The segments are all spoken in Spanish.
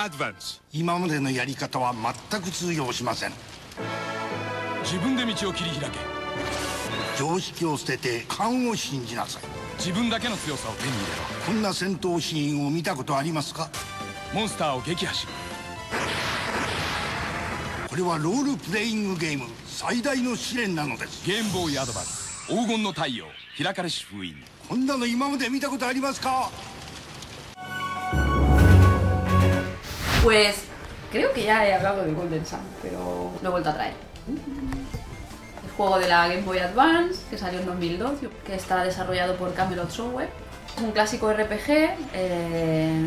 Advance. 今までのやり方は全く通用しません。自分で道を切り開け。常識を捨てて勘を信じなさい。自分だけの強さを手に入れこんな戦闘シーンを見たことありますか？ろモンスターを撃破しろ。これはロールプレイングゲーム最大の試練なのです。ゲームボーイアドバンス。黄金の太陽。開かれし封印。こんなの今まで見たことありますか？Pues creo que ya he hablado de Golden Sun, pero lo he vuelto a traer. El juego de la Game Boy Advance, que salió en 2002, que está desarrollado por Camelot Software. Es un clásico RPG, eh,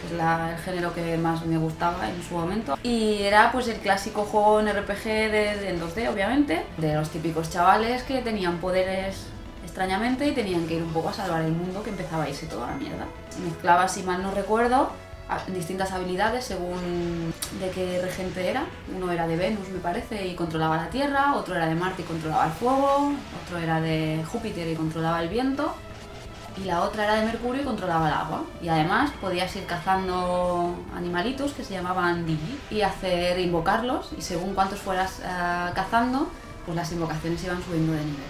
que es la- el género que más me gustaba en su momento. Y era pues el clásico juego en RPG de, de- en 2D, obviamente, de los típicos chavales que tenían poderes extrañamente y tenían que ir un poco a salvar el mundo que empezaba a irse toda la mierda. Mezclaba, si mal no recuerdo, distintas habilidades según de qué regente era. Uno era de Venus, me parece, y controlaba la Tierra, otro era de Marte y controlaba el fuego, otro era de Júpiter y controlaba el viento, y la otra era de Mercurio y controlaba el agua. Y además podías ir cazando animalitos que se llamaban Digi y hacer invocarlos, y según cuántos fueras eh, cazando, pues las invocaciones iban subiendo de nivel.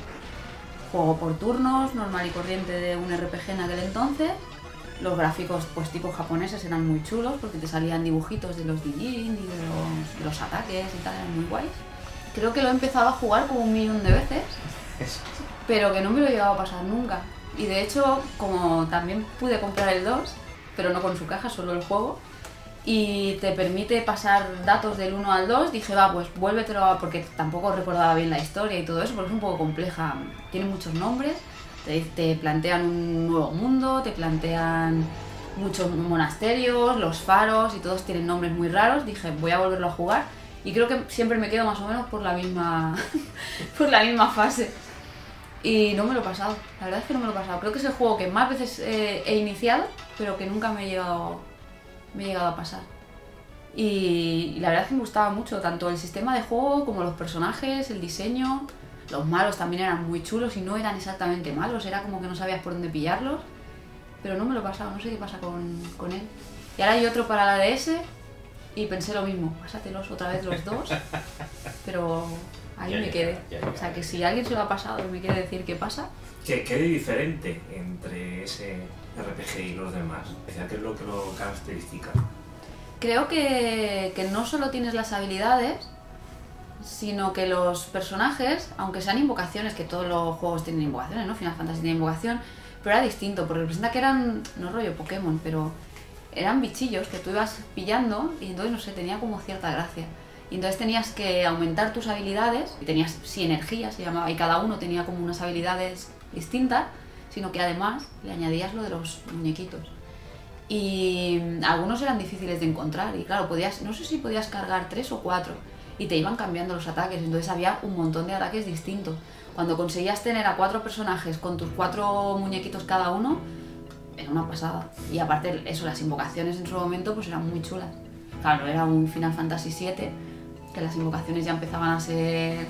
Juego por turnos, normal y corriente de un RPG en aquel entonces. Los gráficos, pues tipo japoneses, eran muy chulos porque te salían dibujitos de los Dijin y de los, de los ataques y tal, eran muy guays. Creo que lo he empezado a jugar como un millón de veces, pero que no me lo he llegado a pasar nunca. Y de hecho, como también pude comprar el 2, pero no con su caja, solo el juego, y te permite pasar datos del 1 al 2, dije, va, pues vuélvetelo a... porque tampoco recordaba bien la historia y todo eso, porque es un poco compleja, tiene muchos nombres, te, te plantean un nuevo mundo, te plantean muchos monasterios, los faros y todos tienen nombres muy raros, dije, voy a volverlo a jugar y creo que siempre me quedo más o menos por la misma, por la misma fase. Y no me lo he pasado, la verdad es que no me lo he pasado. Creo que es el juego que más veces eh, he iniciado, pero que nunca me he llegado, me he llegado a pasar. Y, y la verdad es que me gustaba mucho, tanto el sistema de juego como los personajes, el diseño. Los malos también eran muy chulos y no eran exactamente malos, era como que no sabías por dónde pillarlos. Pero no me lo he pasado, no sé qué pasa con, con él. Y ahora hay otro para la DS y pensé lo mismo, pásatelos otra vez los dos, pero ahí Ya me quedé. ya O sea que si alguien se lo ha pasado y me quiere decir qué pasa, ¿Qué, qué hay diferente entre ese RPG y los demás? ¿Qué es lo que lo caracteriza? Creo que, que no solo tienes las habilidades, sino que los personajes, aunque sean invocaciones, que todos los juegos tienen invocaciones, ¿no? Final Fantasy tiene invocación, pero era distinto, porque representa que eran, no rollo Pokémon, pero eran bichillos que tú ibas pillando y entonces, no sé, tenía como cierta gracia. Y entonces tenías que aumentar tus habilidades, y tenías sinergia, se llamaba, y cada uno tenía como unas habilidades distintas, sino que además le añadías lo de los muñequitos y algunos eran difíciles de encontrar y claro, podías, no sé si podías cargar tres o cuatro y te iban cambiando los ataques, entonces había un montón de ataques distintos. Cuando conseguías tener a cuatro personajes con tus cuatro muñequitos cada uno, era una pasada. Y aparte, eso, las invocaciones en su momento pues eran muy chulas. Claro, era un Final Fantasy VII, que las invocaciones ya empezaban a ser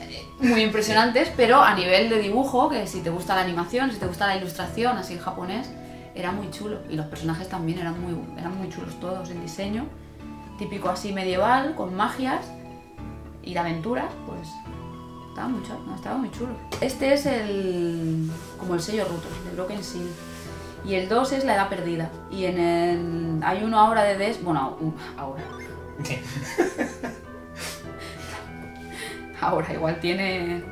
eh, muy impresionantes, pero a nivel de dibujo, que si te gusta la animación, si te gusta la ilustración, así en japonés, era muy chulo. Y los personajes también eran muy, eran muy chulos todos en diseño. Típico así medieval, con magias y de aventura, pues estaba muy chulo. Estaba muy chulo. Este es el como el sello roto, de Broken Seal. Y el 2 es la edad perdida. Y en el. Hay uno ahora de DS. Bueno, un- ahora. ahora, igual tiene.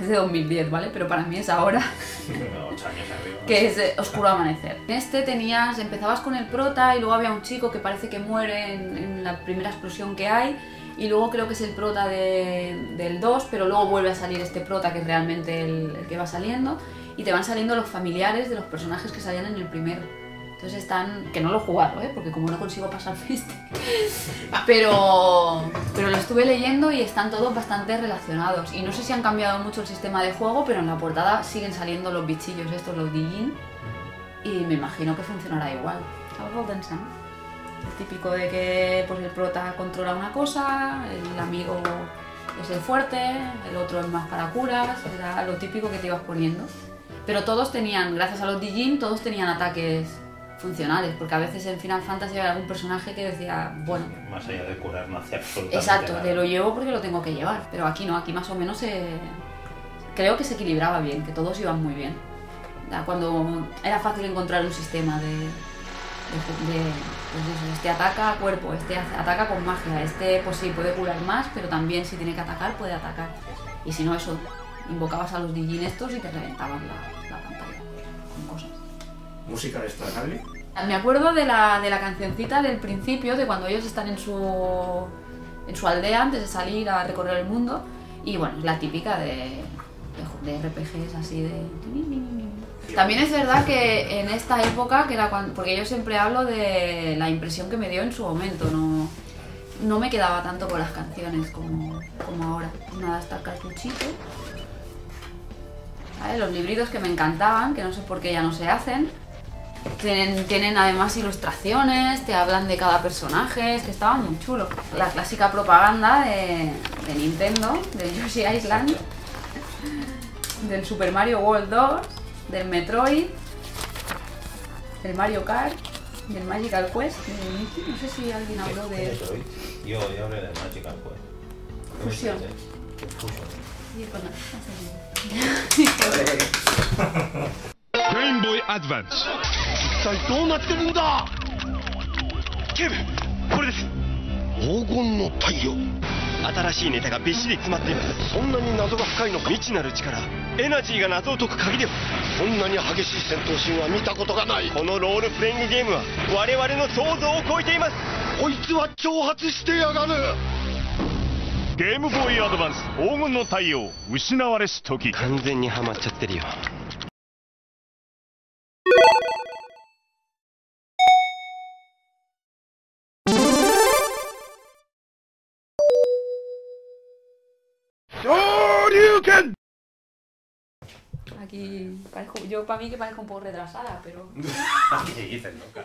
Es de 2010, ¿vale? Pero para mí es ahora. Ocho años arriba. que es eh, Oscuro Amanecer. En este tenías, empezabas con el prota y luego había un chico que parece que muere en, en la primera explosión que hay y luego creo que es el prota de- del 2, pero luego vuelve a salir este prota que es realmente el, el que va saliendo y te van saliendo los familiares de los personajes que salían en el primero. Entonces están, que no lo he jugado, ¿eh? porque como no consigo pasar este, pero, pero lo estuve leyendo y están todos bastante relacionados. Y no sé si han cambiado mucho el sistema de juego, pero en la portada siguen saliendo los bichillos estos, los Dijin, y me imagino que funcionará igual. Algo Sun. El típico de que pues, el prota controla una cosa, el amigo es el fuerte, el otro es más para curas, era lo típico que te ibas poniendo. Pero todos tenían, gracias a los Dijin, todos tenían ataques funcionales, porque a veces en Final Fantasy había algún personaje que decía, bueno, Más allá de curar, no hace absolutamente exacto, nada. de lo llevo porque lo tengo que llevar, pero aquí no, aquí más o menos se... creo que se equilibraba bien, que todos iban muy bien. Cuando era fácil encontrar un sistema de, de, de- pues eso, este ataca a cuerpo, este ataca con magia, este pues sí puede curar más, pero también si tiene que atacar puede atacar. Y si no eso, invocabas a los Digin estos y te reventaban la, la pantalla con cosas. Música destacable. Me acuerdo de la, de la cancioncita del principio, de cuando ellos están en su, en su aldea antes de salir a recorrer el mundo. Y bueno, es la típica de, de, de RPGs así de... También es verdad que en esta época, que era cuando, porque yo siempre hablo de la impresión que me dio en su momento, no, no me quedaba tanto con las canciones como, como ahora. Nada, está el cartuchito. ¿Vale? Los libritos que me encantaban, que no sé por qué ya no se hacen. Tienen, tienen además ilustraciones, te hablan de cada personaje, es que estaba muy chulo. La clásica propaganda de, de Nintendo, del Yoshi Island, del Super Mario World 2, del Metroid, del Mario Kart, del Magical Quest, de Mickey. No sé si alguien habló de Metroid. Yo, yo hablé de Magical Quest. Fusión. Fusion. レインボーイアドバンス一体どうなってるんだ？警部これです。黄金の太陽。新しいネタがびっしり詰まっています。そんなに謎が深いのか？未知なる力エナジーが謎を解く鍵ですそんなに激しい戦闘シーンは見たことがない。このロールプレイングゲームは我々の想像を超えています。こいつは挑発してやがる。ゲームボーイアドバンス黄金の太陽失われし時。完全にハマっちゃってるよ Aquí parezco, yo para mí que parezco un poco retrasada, pero Así se dice, loca.